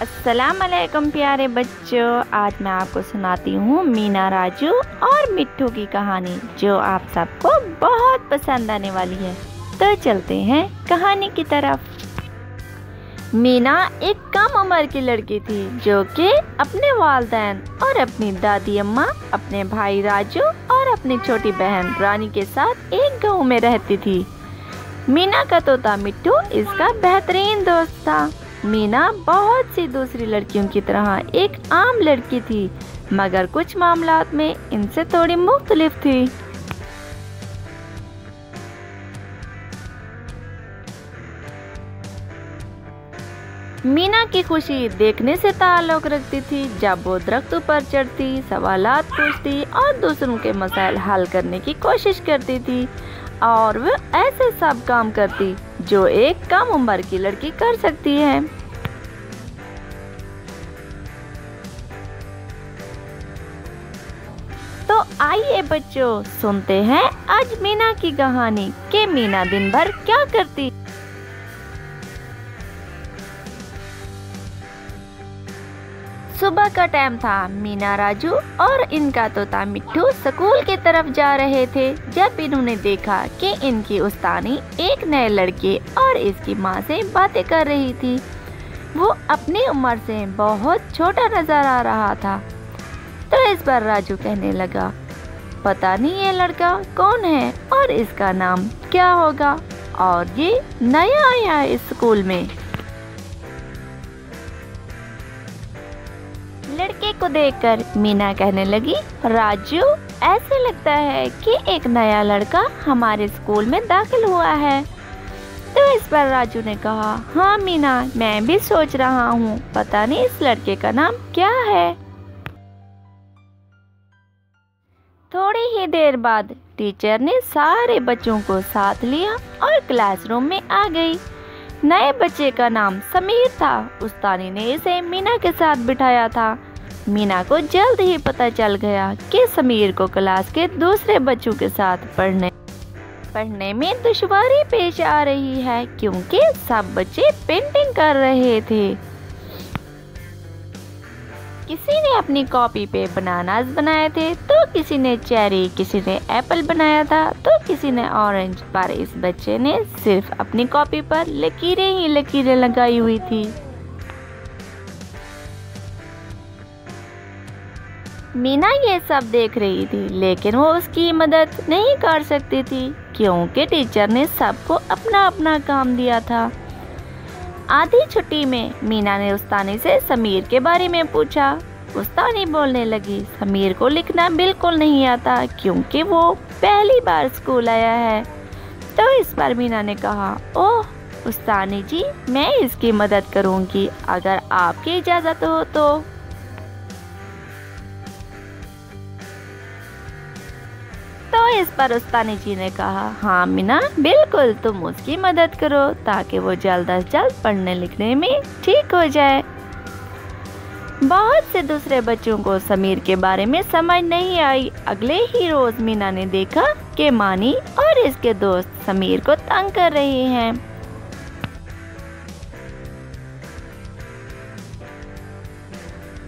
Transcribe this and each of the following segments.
अस्सलाम वालेकुम प्यारे बच्चों। आज मैं आपको सुनाती हूँ मीना राजू और मिट्टू की कहानी, जो आप सबको बहुत पसंद आने वाली है। तो चलते हैं कहानी की तरफ़। मीना एक कम उम्र की लड़की थी, जो कि अपने वालदेन और अपनी दादी अम्मा, अपने भाई राजू और अपनी छोटी बहन रानी के साथ एक गाँव में रहती थी। मीना का तोता मिट्टू इसका बेहतरीन दोस्त था। मीना बहुत सी दूसरी लड़कियों की तरह एक आम लड़की थी, मगर कुछ मामला में इनसे थोड़ी मुख्तलिफ़ थी। मीना की खुशी देखने से ताल्लुक रखती थी, जब वो दरख्त पर चढ़ती सवाल पूछती और दूसरों के मसाइल हल करने की कोशिश करती थी, और वह ऐसे सब काम करती। जो एक कम उम्र की लड़की कर सकती है। तो आइए बच्चों, सुनते हैं आज मीना की कहानी के मीना दिन भर क्या करती सुबह का टाइम था। मीना, राजू और इनका तोता मिट्टू स्कूल की तरफ़ जा रहे थे, जब इन्होंने देखा कि इनकी उस्तानी एक नए लड़के और इसकी माँ से बातें कर रही थी। वो अपनी उम्र से बहुत छोटा नज़र आ रहा था। तो इस पर राजू कहने लगा, पता नहीं ये लड़का कौन है और इसका नाम क्या होगा? और ये नया आया है इस स्कूल में। लड़के को देखकर मीना कहने लगी, राजू, ऐसे लगता है कि एक नया लड़का हमारे स्कूल में दाखिल हुआ है। तो इस पर राजू ने कहा हाँ मीना, मैं भी सोच रहा हूँ। पता नहीं इस लड़के का नाम क्या है? थोड़ी ही देर बाद टीचर ने सारे बच्चों को साथ लिया और क्लासरूम में आ गई। नए बच्चे का नाम समीर था। उस्तानी ने इसे मीना के साथ बिठाया था। मीना को जल्द ही पता चल गया कि समीर को क्लास के दूसरे बच्चों के साथ पढ़ने पढ़ने में दुश्वारी पेश आ रही है क्योंकि सब बच्चे पेंटिंग कर रहे थे। किसी ने अपनी कॉपी पे बनानास बनाए थे तो किसी ने चेरी, किसी ने एप्पल बनाया था तो किसी ने ऑरेंज, पर इस बच्चे ने सिर्फ़ अपनी कॉपी पर लकीरें ही लकीरें लगाई हुई थी। मीना ये सब देख रही थी, लेकिन वो उसकी मदद नहीं कर सकती थी, क्योंकि टीचर ने सबको अपना अपना काम दिया था। आधी छुट्टी में मीना ने उस्तानी से समीर के बारे में पूछा। उस्तानी बोलने लगी, समीर को लिखना बिल्कुल नहीं आता, क्योंकि वो पहली बार स्कूल आया है। तो इस बार मीना ने कहा, ओह, उस्तानी जी, मैं इसकी मदद करूँगी, अगर आपकी इजाज़त हो तो। इस पर उस्तानी जी ने कहा हाँ मीना, बिल्कुल, तुम उसकी मदद करो, ताकि वो जल्द अज जल्द पढ़ने लिखने में ठीक हो जाए। बहुत से दूसरे बच्चों को समीर के बारे में समझ नहीं आई। अगले ही रोज मीना ने देखा कि मानी और इसके दोस्त समीर को तंग कर रहे हैं।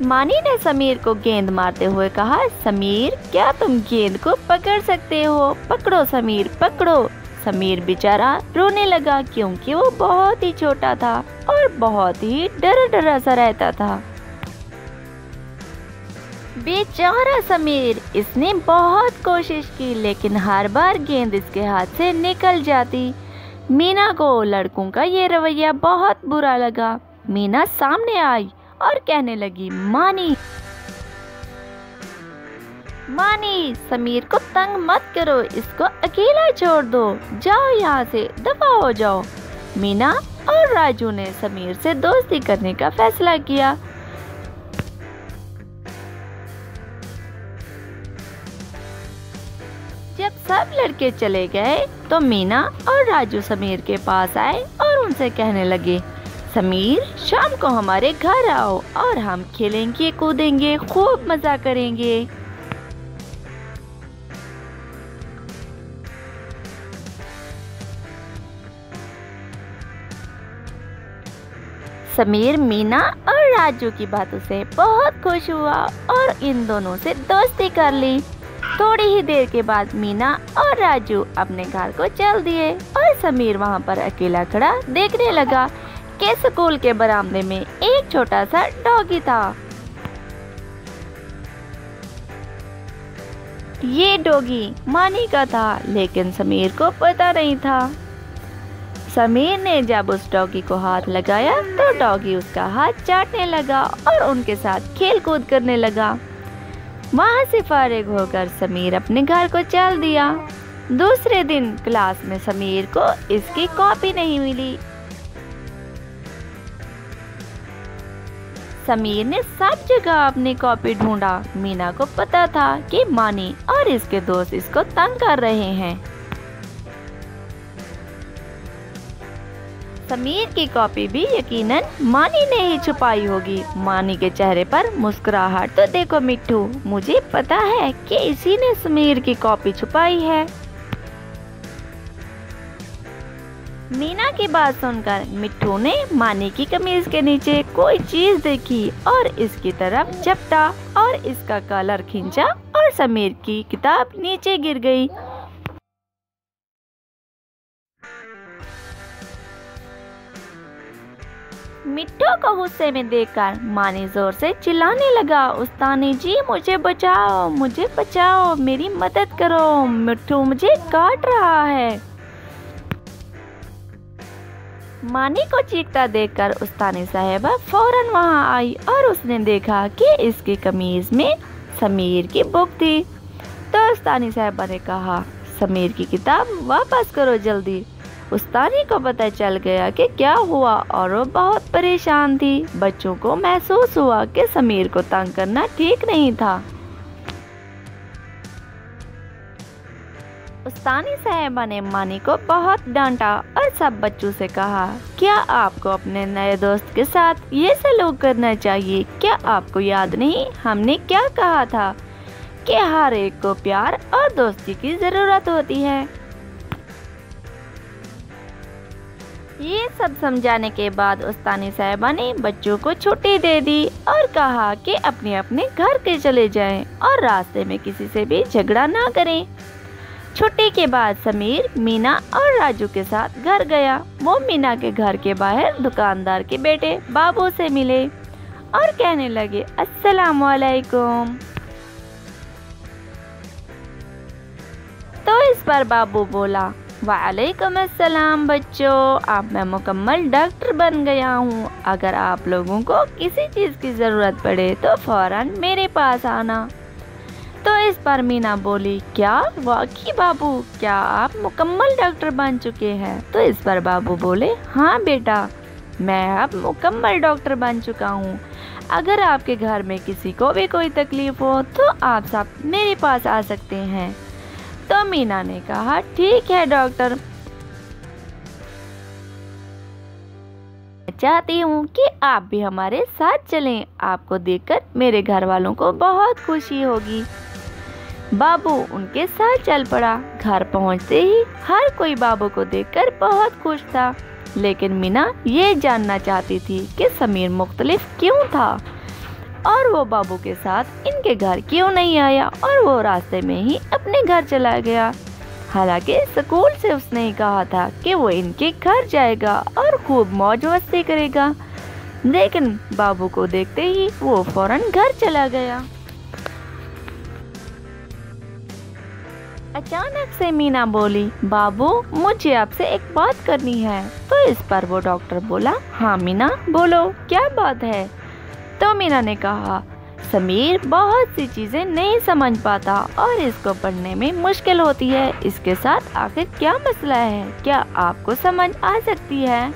मानी ने समीर को गेंद मारते हुए कहा, समीर, क्या तुम गेंद को पकड़ सकते हो? पकड़ो समीर पकड़ो। समीर बेचारा रोने लगा क्योंकि वो बहुत ही छोटा था और बहुत ही डरा डरा सा रहता था। बेचारा समीर, इसने बहुत कोशिश की, लेकिन हर बार गेंद इसके हाथ से निकल जाती। मीना को लड़कों का ये रवैया बहुत बुरा लगा। मीना सामने आई और कहने लगी, मानी मानी, समीर को तंग मत करो, इसको अकेला छोड़ दो। जाओ यहाँ से, दफ़ा हो जाओ। मीना और राजू ने समीर से दोस्ती करने का फैसला किया। जब सब लड़के चले गए तो मीना और राजू समीर के पास आए और उनसे कहने लगे समीर, शाम को हमारे घर आओ और हम खेलेंगे, कूदेंगे, खूब मज़ा करेंगे। समीर, मीना और राजू की बातों से बहुत खुश हुआ और इन दोनों से दोस्ती कर ली। थोड़ी ही देर के बाद मीना और राजू अपने घर को चल दिए और समीर वहाँ पर अकेला खड़ा देखने लगा। कि स्कूल के बरामदे में एक छोटा सा डॉगी था। ये डॉगी मानी का था, लेकिन समीर को पता नहीं था। समीर ने जब उस डॉगी को हाथ लगाया तो डॉगी उसका हाथ चाटने लगा और उनके साथ खेल कूद करने लगा। वहाँ से फारिग होकर समीर अपने घर को चल दिया। दूसरे दिन क्लास में समीर को इसकी कॉपी नहीं मिली। समीर ने सब जगह अपनी कॉपी ढूंढा। मीना को पता था कि मानी और इसके दोस्त इसको तंग कर रहे हैं। समीर की कॉपी भी यकीनन मानी ने ही छुपाई होगी। मानी के चेहरे पर मुस्कुराहट। तो देखो मिट्टू, मुझे पता है कि इसी ने समीर की कॉपी छुपाई है। मीना की बात सुनकर मिट्टू ने मानी की कमीज के नीचे कोई चीज़ देखी और इसकी तरफ़ झपटा और इसका कलर खींचा और समीर की किताब नीचे गिर गई। मिट्टू को गुस्से में देखकर मानी ज़ोर से चिल्लाने लगा उस्तानी जी, मुझे बचाओ मुझे बचाओ, मेरी मदद करो, मिट्टू मुझे काट रहा है। मानी को चीखता देखकर उस्तानी साहेबा फ़ौरन वहाँ आई और उसने देखा कि इसकी कमीज में समीर की बुक थी। तो उस्तानी साहेबा ने कहा, समीर की किताब वापस करो जल्दी। उस्तानी को पता चल गया कि क्या हुआ और वो बहुत परेशान थी। बच्चों को महसूस हुआ कि समीर को तंग करना ठीक नहीं था। उस्तानी साहेबा ने मानी को बहुत डांटा और सब बच्चों से कहा, क्या आपको अपने नए दोस्त के साथ ये सलूक करना चाहिए? क्या आपको याद नहीं? हमने क्या कहा था कि हर एक को प्यार और दोस्ती की ज़रूरत होती है। ये सब समझाने के बाद उस्तानी साहबा ने बच्चों को छुट्टी दे दी और कहा कि अपने अपने घर के चले जाएँ और रास्ते में किसी से भी झगड़ा ना करें। छुट्टी के बाद समीर, मीना और राजू के साथ घर गया। वो मीना के घर के बाहर दुकानदार के बेटे बाबू से मिले और कहने लगे, अस्सलाम वालेकुम तो इस पर बाबू बोला, वालेकुम अस्सलाम बच्चों आप मैं मुकम्मल डॉक्टर बन गया हूँ। अगर आप लोगों को किसी चीज़ की ज़रूरत पड़े तो फ़ौरन मेरे पास आना। तो इस पर मीना बोली, क्या? वाकई बाबू, क्या आप मुकम्मल डॉक्टर बन चुके हैं? तो इस पर बाबू बोले हाँ बेटा, मैं अब मुकम्मल डॉक्टर बन चुका हूँ। अगर आपके घर में किसी को भी कोई तकलीफ़ हो तो आप सब मेरे पास आ सकते हैं। तो मीना ने कहा, ठीक है डॉक्टर। चाहती हूँ कि आप भी हमारे साथ चलें। आपको देखकर मेरे घर वालों को बहुत खुशी होगी। बाबू उनके साथ चल पड़ा। घर पहुँचते ही हर कोई बाबू को देखकर बहुत खुश था। लेकिन मीना ये जानना चाहती थी कि समीर मुख्तलिफ़ क्यों था। और वो बाबू के साथ इनके घर क्यों नहीं आया और वो रास्ते में ही अपने घर चला गया। हालाँकि स्कूल से उसने ही कहा था कि वो इनके घर जाएगा और खूब मौज मस्ती करेगा। लेकिन बाबू को देखते ही वो फ़ौरन घर चला गया। अचानक से मीना बोली, बाबू, मुझे आपसे एक बात करनी है। तो इस पर वो डॉक्टर बोला हाँ मीना, बोलो, क्या बात है? तो मीना ने कहा, समीर, बहुत सी चीज़ें नहीं समझ पाता और इसको पढ़ने में मुश्किल होती है। इसके साथ आखिर क्या मसला है? क्या आपको समझ आ सकती है?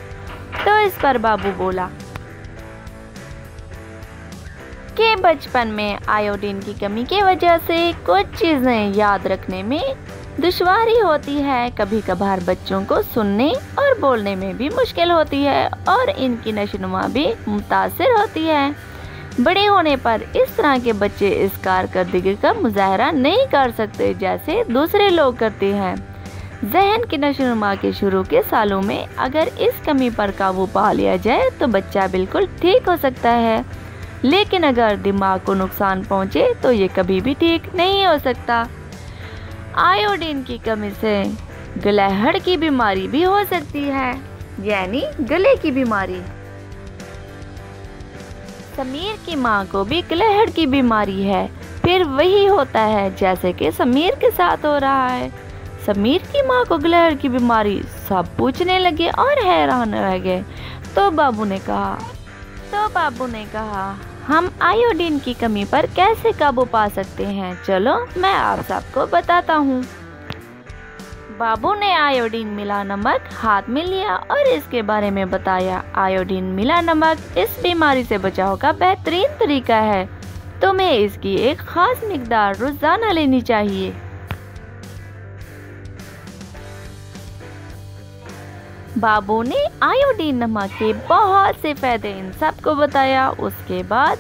तो इस पर बाबू बोला कि बचपन में आयोडीन की कमी की वजह से कुछ चीज़ें याद रखने में दुश्वारी होती है। कभी कभार बच्चों को सुनने और बोलने में भी मुश्किल होती है और इनकी नशनुमा भी मुतासर होती है। बड़े होने पर इस तरह के बच्चे इस कारकर्दगी का मुजाहरा नहीं कर सकते जैसे दूसरे लोग करते हैं। जहन की नशोनुमा के शुरू के सालों में अगर इस कमी पर काबू पा लिया जाए तो बच्चा बिल्कुल ठीक हो सकता है। लेकिन अगर दिमाग को नुकसान पहुँचे तो ये कभी भी ठीक नहीं हो सकता। आयोडीन की कमी से गलहड़ की बीमारी भी हो सकती है, यानी गले की बीमारी। समीर की माँ को भी गलहड़ की बीमारी है, फिर वही होता है जैसे कि समीर के साथ हो रहा है। समीर की माँ को गलहड़ की बीमारी सब पूछने लगे और हैरान रह गए तो बाबू ने कहा तो बाबू ने कहा हम आयोडीन की कमी पर कैसे काबू पा सकते हैं? चलो, मैं आप सबको बताता हूँ। बाबू ने आयोडीन मिला नमक, हाथ में लिया और इसके बारे में बताया। आयोडीन मिला नमक इस बीमारी से बचाव का बेहतरीन तरीका है। तुम्हें इसकी एक खास मकदार रोज़ाना लेनी चाहिए। बाबू ने आयोडीन नमक के बहुत से फ़ायदे इन सबको बताया। उसके बाद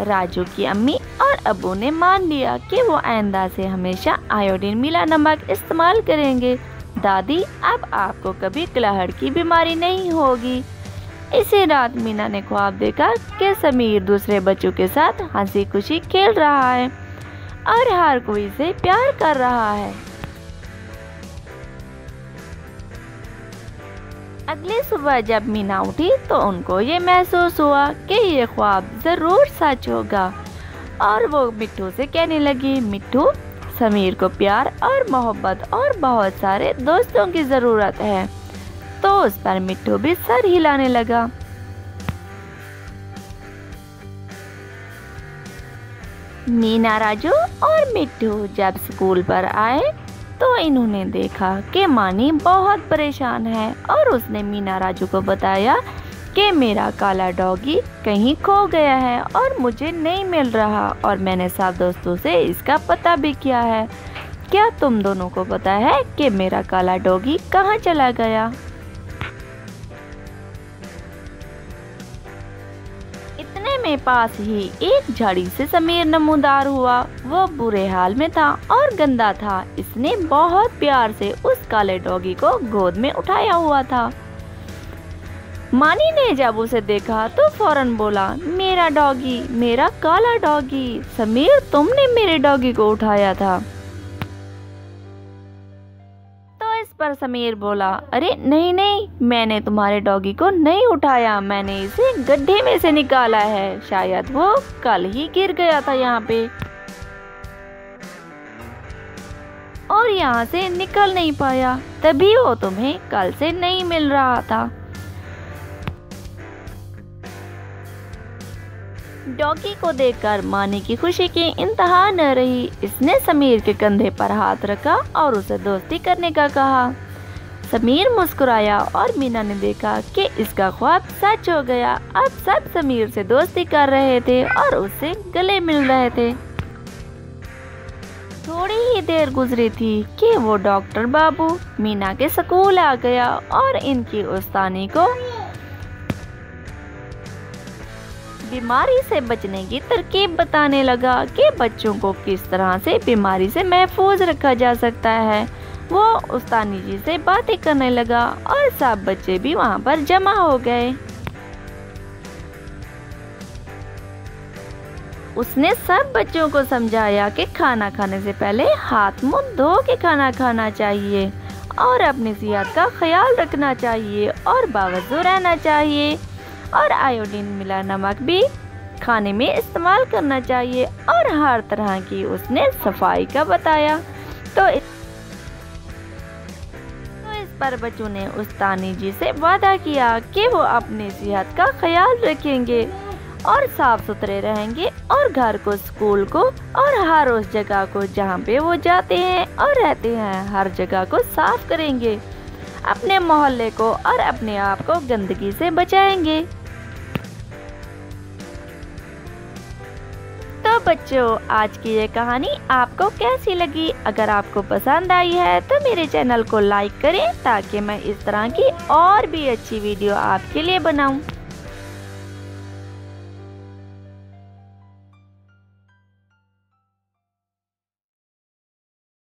राजू की अम्मी और अबू ने मान लिया कि वो आइंदा से हमेशा आयोडीन मिला नमक इस्तेमाल करेंगे। दादी, अब आपको कभी कलहड़ की बीमारी नहीं होगी। इसी रात मीना ने ख्वाब देखा कि समीर दूसरे बच्चों के साथ हँसी खुशी खेल रहा है और हर कोई से प्यार कर रहा है। अगली सुबह जब मीना उठी तो उनको ये महसूस हुआ कि ये ख्वाब ज़रूर सच होगा। और वो मिट्टू से कहने लगी, मिट्टू, समीर को प्यार और मोहब्बत और बहुत सारे दोस्तों की ज़रूरत है। तो उस पर मिट्टू भी सर हिलाने लगा। मीना, राजू और मिट्टू जब स्कूल पर आए तो इन्होंने देखा कि मानी बहुत परेशान है और उसने मीना राजू को बताया कि मेरा काला डॉगी कहीं खो गया है और मुझे नहीं मिल रहा और मैंने सब दोस्तों से इसका पता भी किया है। क्या तुम दोनों को पता है कि मेरा काला डॉगी कहाँ चला गया? में पास ही एक झाड़ी से समीर नमूदार हुआ। वह बुरे हाल में था और गंदा था। इसने बहुत प्यार से उस काले डॉगी को गोद में उठाया हुआ था। मानी ने जब उसे देखा तो फ़ौरन बोला, मेरा डॉगी, मेरा काला डॉगी, समीर तुमने मेरे डॉगी को उठाया था। पर समीर बोला, अरे, नहीं नहीं, मैंने तुम्हारे डॉगी को नहीं उठाया, मैंने इसे गड्ढे में से निकाला है। शायद वो कल ही गिर गया था यहाँ पे। और यहाँ से निकल नहीं पाया, तभी वो तुम्हें कल से नहीं मिल रहा था। डॉगी को देखकर मानी की खुशी की इंतहा न रही। इसने समीर के कंधे पर हाथ रखा और उसे दोस्ती करने का कहा। समीर मुस्कुराया और मीना ने देखा कि इसका ख्वाब सच हो गया। अब सब समीर से दोस्ती कर रहे थे और उससे गले मिल रहे थे। थोड़ी ही देर गुजरी थी कि वो डॉक्टर बाबू, मीना के स्कूल आ गया और इनकी उस्तानी को बीमारी से बचने की तरकीब बताने लगा कि बच्चों को किस तरह से बीमारी से महफूज रखा जा सकता है। वो उस्तानी जी से बातें करने लगा और सब बच्चे भी वहाँ पर जमा हो गए। उसने सब बच्चों को समझाया कि खाना खाने से पहले हाथ मुँह धो के खाना खाना चाहिए और अपनी सेहत का ख्याल रखना चाहिए और बावजू रहना चाहिए। और आयोडीन मिला नमक भी। खाने में इस्तेमाल करना चाहिए और हर तरह की उसने सफ़ाई का बताया। तो इस, तो इस पर बच्चों ने उस्तानी जी से वादा किया कि वो अपनी सेहत का ख्याल रखेंगे और साफ़ सुथरे रहेंगे और घर को स्कूल को और हर उस जगह को जहाँ पे वो जाते हैं और रहते हैं हर जगह को साफ़ करेंगे। अपने मोहल्ले को और अपने आप को गंदगी से बचाएँगे। बच्चों, आज की ये कहानी आपको कैसी लगी अगर आपको पसंद आई है तो मेरे चैनल को लाइक करें ताकि मैं इस तरह की और भी अच्छी वीडियो आपके लिए बनाऊँ।